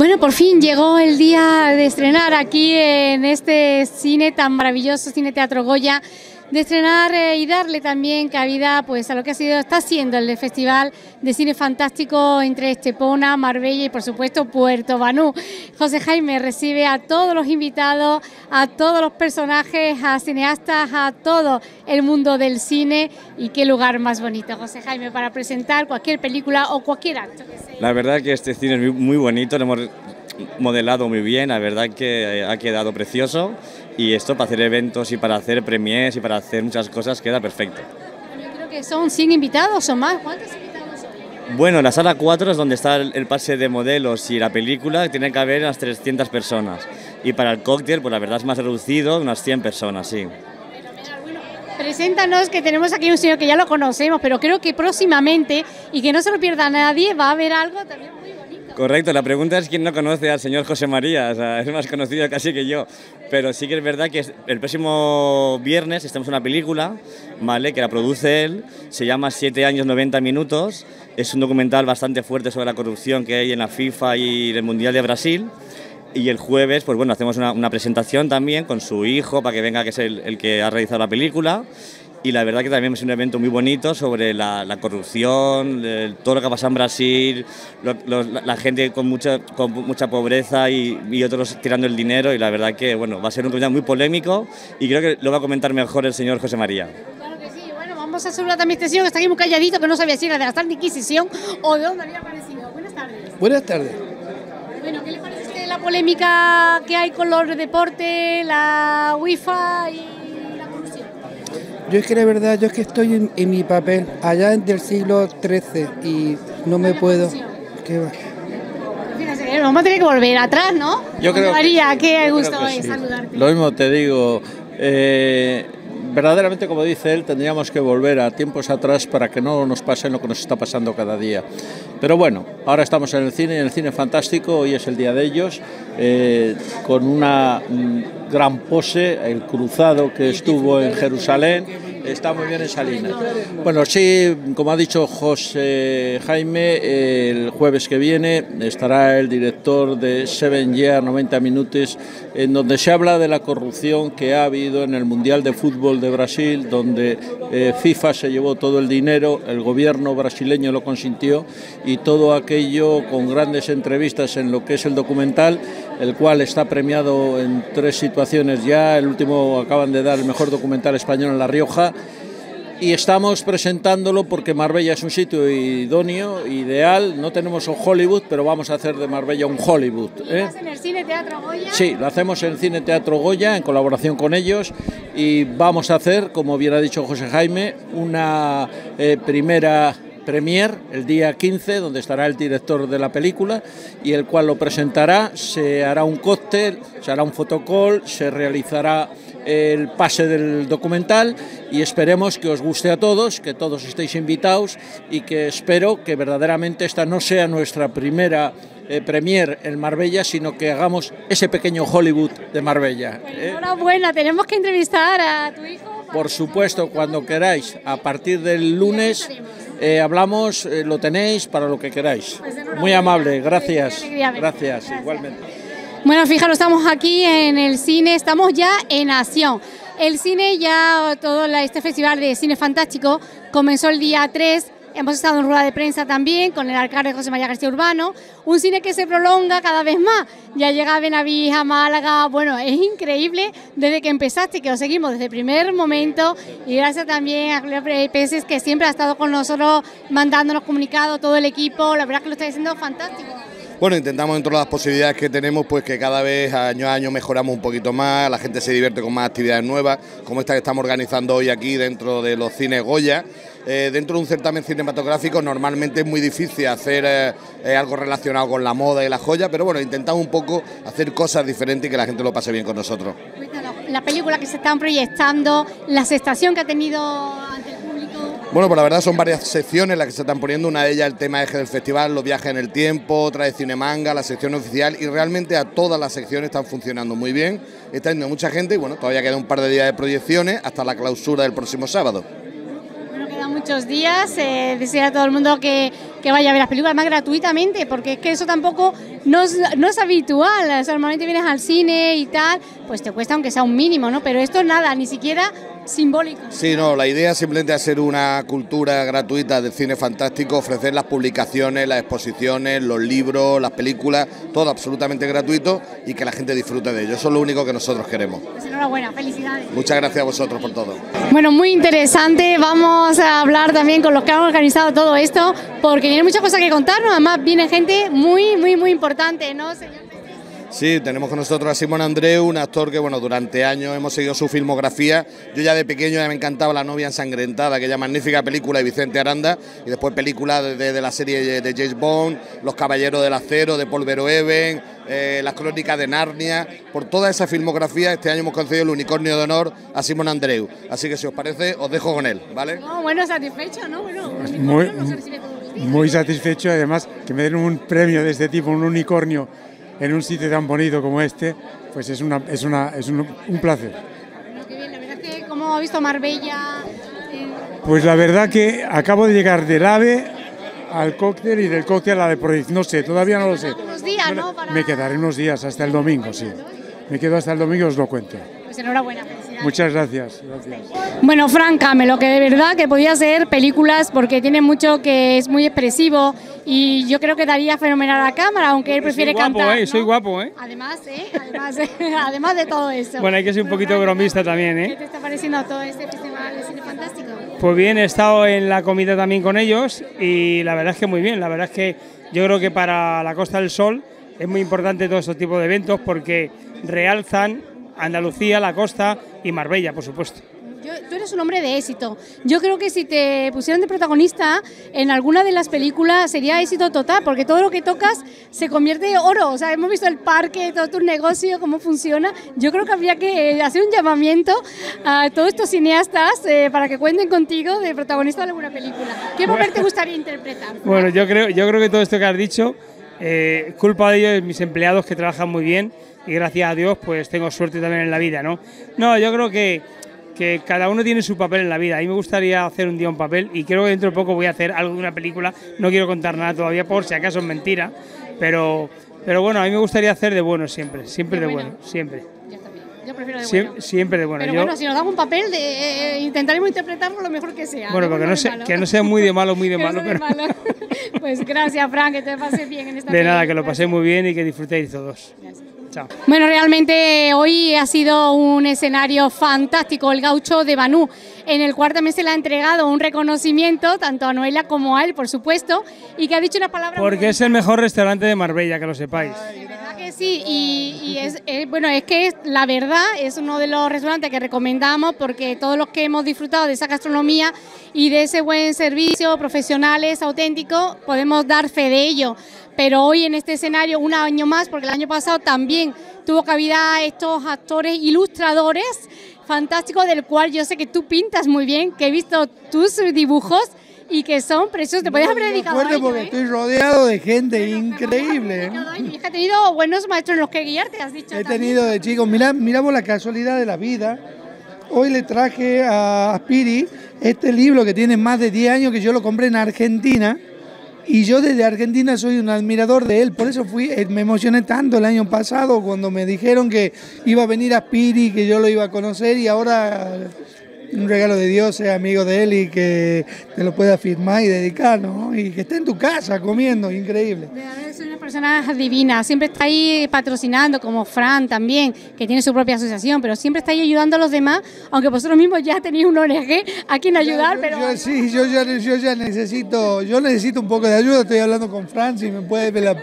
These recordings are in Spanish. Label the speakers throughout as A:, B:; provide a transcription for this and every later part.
A: Bueno, por fin llegó el día de estrenar aquí en este cine tan maravilloso, Cine Teatro Goya, de estrenar eh, y darle también cabida pues a lo que ha sido está siendo el Festival de Cine Fantástico entre Estepona, Marbella y por supuesto Puerto Banú. José Jaime recibe a todos los invitados, a todos los personajes, a cineastas, a todo el mundo del cine y qué lugar más bonito, José Jaime, para presentar cualquier película o cualquier acto que sea.
B: La verdad que este cine es muy bonito, lo hemos modelado muy bien, la verdad que ha quedado precioso y esto para hacer eventos y para hacer premiers y para hacer muchas cosas queda perfecto.
A: Yo creo que son 100 invitados o más. ¿Cuántos invitados son?
B: Bueno, la sala 4 es donde está el, pase de modelos y la película, tiene que haber unas 300 personas. Y para el cóctel, pues la verdad es más reducido, unas 100 personas, sí.
A: Preséntanos que tenemos aquí un señor que ya lo conocemos, pero creo que próximamente, y que no se lo pierda nadie, va a haber algo también muy.
B: Correcto, la pregunta es quién no conoce al señor José María, o sea, es más conocido casi que yo, pero sí que es verdad que el próximo viernes estamos en una película, ¿vale? que la produce él, se llama Siete años 90 minutos, es un documental bastante fuerte sobre la corrupción que hay en la FIFA y el Mundial de Brasil, y el jueves, pues bueno, hacemos una, presentación también con su hijo para que venga, que es el, que ha realizado la película. Y la verdad que también es un evento muy bonito sobre la, corrupción, todo lo que ha pasado en Brasil, la, gente con mucha, con mucha pobreza y, otros tirando el dinero. Y la verdad que bueno, va a ser un programa muy polémico y creo que lo va a comentar mejor el señor José María.
A: Claro que sí, bueno, vamos a saludar también este señor que está aquí muy calladito, que no sabía si era de la Santa Inquisición o de dónde había aparecido. Buenas tardes.
C: Buenas tardes.
A: Bueno, ¿qué le parece la polémica que hay con los deportes, la wifi y?
C: Yo es que la verdad, yo es que estoy en, mi papel allá del siglo XIII y no me puedo... ¿Qué va?
A: Vamos a tener que volver atrás, ¿no?
D: Yo creo
A: María, qué gusto es saludarte.
D: Lo mismo te digo. Eh, verdaderamente, como dice él, tendríamos que volver a tiempos atrás para que no nos pase lo que nos está pasando cada día. Pero bueno, ahora estamos en el cine, en el cine fantástico, hoy es el día de ellos, eh, con una mm, gran pose, el cruzado que estuvo en Jerusalén, está muy bien en Salinas. Bueno, sí, como ha dicho José Jaime, el jueves que viene estará el director de Seven Year 90 Minutos, en donde se habla de la corrupción que ha habido en el Mundial de Fútbol de Brasil, donde eh, FIFA se llevó todo el dinero, el gobierno brasileño lo consintió y todo aquello con grandes entrevistas en lo que es el documental, el cual está premiado en tres situaciones ya. El último acaban de dar el mejor documental español en La Rioja y estamos presentándolo porque Marbella es un sitio idóneo, ideal. No tenemos un Hollywood, pero vamos a hacer de Marbella un Hollywood.
A: ¿eh? en el Cine Teatro Goya?
D: Sí, lo hacemos en el Cine Teatro Goya en colaboración con ellos y vamos a hacer, como bien ha dicho José Jaime, una eh, primera premier el día 15, donde estará el director de la película y el cual lo presentará. Se hará un cóctel, se hará un fotocall, se realizará el pase del documental y esperemos que os guste a todos, que todos estéis invitados y que espero que verdaderamente esta no sea nuestra primera eh, premier en Marbella, sino que hagamos ese pequeño Hollywood de Marbella.
A: ¿eh? Enhorabuena, tenemos que entrevistar a tu hijo.
D: Por supuesto, cuando queráis, a partir del lunes. Eh, hablamos, lo tenéis para lo que queráis. Muy amable, gracias. Gracias, igualmente.
A: Bueno, fijaros, estamos aquí en el cine, estamos ya en acción. El cine ya, todo este festival de cine fantástico comenzó el día 3. Hemos estado en rueda de prensa también con el alcalde José María García Urbano. Un cine que se prolonga cada vez más. Ya llega a Benavija, Málaga. Bueno, es increíble desde que empezaste, que os seguimos desde el primer momento. Y gracias también a Julia Peces, que siempre ha estado con nosotros mandándonos comunicados, todo el equipo. La verdad que lo está haciendo fantástico.
E: Bueno, intentamos dentro de las posibilidades que tenemos, pues que cada vez año a año mejoramos un poquito más, la gente se divierte con más actividades nuevas, como esta que estamos organizando hoy aquí dentro de los cines Goya. Eh, dentro de un certamen cinematográfico normalmente es muy difícil hacer eh, eh, algo relacionado con la moda y la joya, pero bueno, intentamos un poco hacer cosas diferentes y que la gente lo pase bien con nosotros.
A: La película que se están proyectando, la aceptación que ha tenido
E: bueno, pues la verdad son varias secciones las que se están poniendo. Una de ellas el tema eje del festival, los viajes en el tiempo, otra de Cinemanga, la sección oficial y realmente a todas las secciones están funcionando muy bien. Está yendo mucha gente y bueno, todavía queda un par de días de proyecciones hasta la clausura del próximo sábado
A: muchos días. Eh, deseo a todo el mundo que, que, vaya a ver las películas más gratuitamente, porque es que eso tampoco no es, no es habitual. Normalmente vienes al cine y tal, pues te cuesta aunque sea un mínimo, ¿no? Pero esto nada, ni siquiera simbólico.
E: Sí, no, la idea es simplemente hacer una cultura gratuita del cine fantástico, ofrecer las publicaciones, las exposiciones, los libros, las películas, todo absolutamente gratuito y que la gente disfrute de ello. Eso es lo único que nosotros queremos.
A: Pues enhorabuena, felicidades.
E: Muchas gracias a vosotros por todo.
A: Bueno, muy interesante. Vamos a hablar también con los que han organizado todo esto, porque tiene muchas cosas que contarnos. Además, viene gente muy, muy, muy importante, ¿no, señor?
E: Sí, tenemos con nosotros a Simón Andreu, un actor que bueno, durante años hemos seguido su filmografía. Yo ya de pequeño ya me encantaba La novia ensangrentada, aquella magnífica película de Vicente Aranda, y después películas de, la serie de James Bond, Los Caballeros del Acero, de Paul Verhoeven, eh, Las Crónicas de Narnia. Por toda esa filmografía, este año hemos concedido el unicornio de honor a Simón Andreu. Así que si os parece, os dejo con él, ¿vale?
A: bueno, satisfecho, ¿no? Bueno,
F: muy, muy satisfecho, además, que me den un premio de este tipo, un unicornio en un sitio tan bonito como este, pues es, una, es, una, es un, placer.
A: ¿cómo ha visto Marbella?
F: Pues la verdad que acabo de llegar del AVE al cóctel y del cóctel a la de proyección. No sé, todavía no lo sé.
A: días, ¿no?
F: Me quedaré unos días hasta el domingo, sí. Me quedo hasta el domingo y os lo cuento.
A: Pues enhorabuena.
F: Muchas gracias, gracias.
A: Bueno, Frank lo que de verdad que podía ser películas porque tiene mucho que es muy expresivo y yo creo que daría fenomenal a la cámara, aunque él prefiere
G: soy
A: guapo, cantar.
G: Eh, Soy guapo, ¿eh?
A: Además, ¿eh? Además, además de todo eso.
G: Bueno, hay que ser un poquito bromista también, ¿eh?
A: ¿Qué te está pareciendo todo este festival de cine fantástico?
G: Pues bien, he estado en la comida también con ellos y la verdad es que muy bien. La verdad es que yo creo que para la Costa del Sol es muy importante todo este tipo de eventos porque realzan Andalucía, la costa y Marbella, por supuesto.
A: tú eres un hombre de éxito. Yo creo que si te pusieran de protagonista en alguna de las películas sería éxito total, porque todo lo que tocas se convierte en oro. O sea, hemos visto el parque, todo tu negocio, cómo funciona. Yo creo que habría que hacer un llamamiento a todos estos cineastas eh, para que cuenten contigo de protagonista de alguna película. ¿Qué papel te gustaría interpretar?
G: Bueno, yo creo, yo creo que todo esto que has dicho, eh, culpa de ellos mis empleados que trabajan muy bien y gracias a Dios pues tengo suerte también en la vida, ¿no? No, yo creo que, que cada uno tiene su papel en la vida. A mí me gustaría hacer un día un papel y creo que dentro de poco voy a hacer algo de una película. No quiero contar nada todavía por si acaso es mentira, pero, pero bueno, a mí me gustaría hacer de bueno siempre, siempre de, bueno, siempre.
A: Yo prefiero de bueno.
G: siempre de bueno.
A: Pero bueno, si nos dan un papel, de, eh, intentaremos interpretarlo lo mejor que sea.
G: Bueno, porque no sea, que no sea muy de malo, muy de malo. Pero...
A: pues gracias, Frank, que te pases bien en esta
G: De nada, que lo paséis muy bien y que disfrutéis todos.
A: Bueno, realmente hoy ha sido un escenario fantástico, el gaucho de Banú, en el cual también se le ha entregado un reconocimiento, tanto a Noelia como a él, por supuesto, y que ha dicho una palabra...
G: Porque es el mejor restaurante de Marbella, que lo sepáis.
A: Sí, y, es, bueno, es que la verdad es uno de los restaurantes que recomendamos porque todos los que hemos disfrutado de esa gastronomía y de ese buen servicio, profesionales, auténticos, podemos dar fe de ello. Pero hoy en este escenario, un año más, porque el año pasado también tuvo cabida estos actores ilustradores fantásticos, del cual yo sé que tú pintas muy bien, que he visto tus dibujos y que son preciosos. Te puedes haber dedicado a ello,
C: porque ¿eh? estoy rodeado de gente increíble. ¿eh?
A: Y he tenido buenos maestros en los que guiarte, has dicho.
C: He tenido de chicos, mira, miramos la casualidad de la vida. Hoy le traje a Spiri este libro que tiene más de 10 años que yo lo compré en Argentina y yo desde Argentina soy un admirador de él, por eso fui, eh, me emocioné tanto el año pasado cuando me dijeron que iba a venir a Piri, que yo lo iba a conocer y ahora un regalo de Dios, sea amigo de él y que te lo pueda firmar y dedicar, ¿no? Y que esté en tu casa comiendo, increíble.
A: Es una persona divina, siempre está ahí patrocinando, como Fran también, que tiene su propia asociación, pero siempre está ahí ayudando a los demás, aunque vosotros mismos ya tenéis un ONG a quien ayudar, pero...
C: sí, yo ya, yo ya necesito, yo necesito un poco de ayuda, estoy hablando con Fran, si me puede, me la,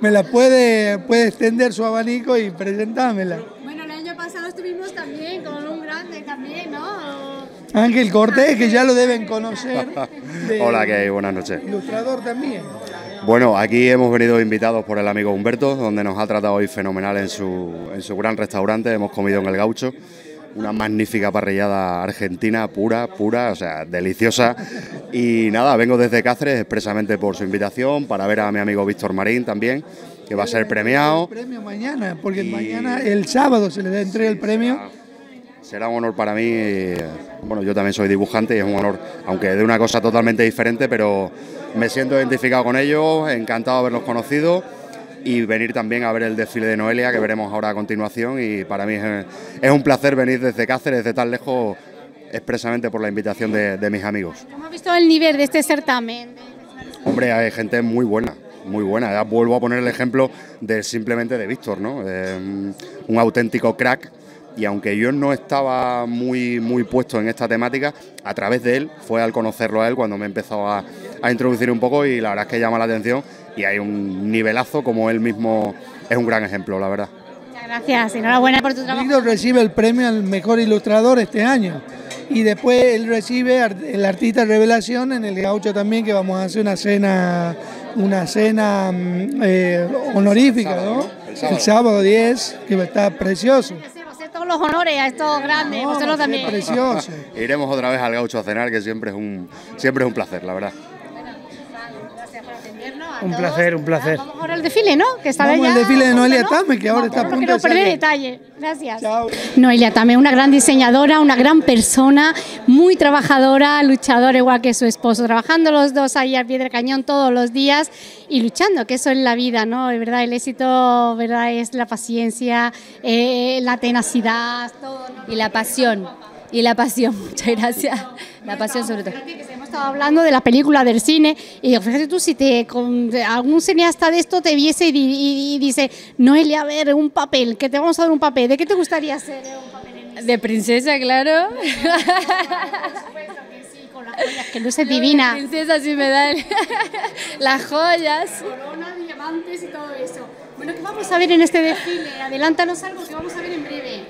C: me la puede, puede extender su abanico y presentármela.
A: Bueno, el año pasado estuvimos también con un grande también, ¿no?
C: Ángel Cortés, que ya lo deben conocer.
H: Hola, ¿qué hay? Buenas noches.
C: Ilustrador también.
H: Bueno, aquí hemos venido invitados por el amigo Humberto, donde nos ha tratado hoy fenomenal en su, en su gran restaurante. Hemos comido en el gaucho. Una magnífica parrillada argentina, pura, pura, o sea, deliciosa. Y nada, vengo desde Cáceres expresamente por su invitación, para ver a mi amigo Víctor Marín también, que va a ser premiado.
C: El premio mañana, porque mañana, el sábado, se le da entrega el premio
H: Será un honor para mí. Bueno, yo también soy dibujante y es un honor, aunque de una cosa totalmente diferente, pero me siento identificado con ellos, encantado de haberlos conocido y venir también a ver el desfile de Noelia que veremos ahora a continuación y para mí es, un placer venir desde Cáceres, desde tan lejos, expresamente por la invitación de, mis amigos.
A: ¿Cómo has visto el nivel de este certamen?
H: Hombre, hay gente muy buena, muy buena. Ya vuelvo a poner el ejemplo de simplemente de Víctor, ¿no? un auténtico crack y aunque yo no estaba muy, muy puesto en esta temática, a través de él fue al conocerlo a él cuando me empezó a, a introducir un poco y la verdad es que llama la atención y hay un nivelazo como él mismo es un gran ejemplo, la verdad.
A: Muchas gracias, enhorabuena por tu trabajo.
C: Recibe el premio al mejor ilustrador este año y después él recibe el artista revelación en el gaucho también que vamos a hacer una cena una cena mm, eh, honorífica, ¿no? El sábado, 10, que va a estar precioso
A: todos los honores a estos grandes, vosotros también.
C: Precioso.
H: Iremos otra vez al gaucho a cenar, que siempre es un, siempre es un placer, la verdad.
G: Un placer, un placer.
A: Vamos ahora al desfile, ¿no?
C: Que está Vamos al desfile de Noelia Tame, que ahora está a punto
A: de perder detalle. Gracias. Chao. Noelia Tame, una gran diseñadora, una gran persona, muy trabajadora, luchadora igual que su esposo, trabajando los dos ahí al pie del cañón todos los días y luchando, que eso es la vida, ¿no? De verdad, el éxito, ¿verdad? Es la paciencia, eh, la tenacidad, todo.
I: Y la pasión y la pasión, muchas gracias. La pasión sobre todo.
A: Estado hablando de la película del cine y fíjate tú si te con algún cineasta de esto te viese y, dice, Noelia, a ver, un papel, que te vamos a dar un papel, ¿de qué te gustaría hacer un papel
I: De princesa, claro.
A: que luce divina.
I: princesa sí me dan las joyas.
A: Corona, diamantes y todo eso. Bueno, ¿qué vamos a ver en este desfile? Adelántanos algo que vamos a ver en breve.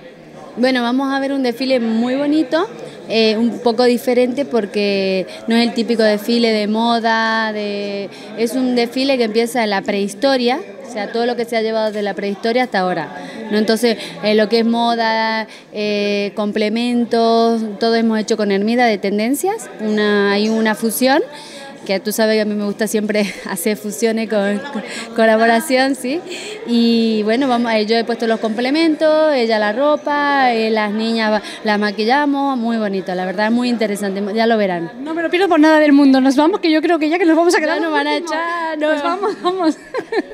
I: Bueno, vamos a ver un desfile muy bonito, eh, un poco diferente porque no es el típico desfile de moda, de... es un desfile que empieza en la prehistoria, o sea, todo lo que se ha llevado de la prehistoria hasta ahora. ¿no? Entonces, eh, lo que es moda, eh, complementos, todo hemos hecho con Hermida de tendencias, una, hay una fusión que tú sabes que a mí me gusta siempre hacer fusiones con, colaboración, ¿sí? Y bueno, vamos, yo he puesto los complementos, ella la ropa, eh, las niñas las maquillamos, muy bonito, la verdad, muy interesante, ya lo verán.
A: No me lo pierdo por nada del mundo, nos vamos, que yo creo que ya que nos vamos a quedar.
I: Ya nos van a echar, nos
A: vamos, vamos.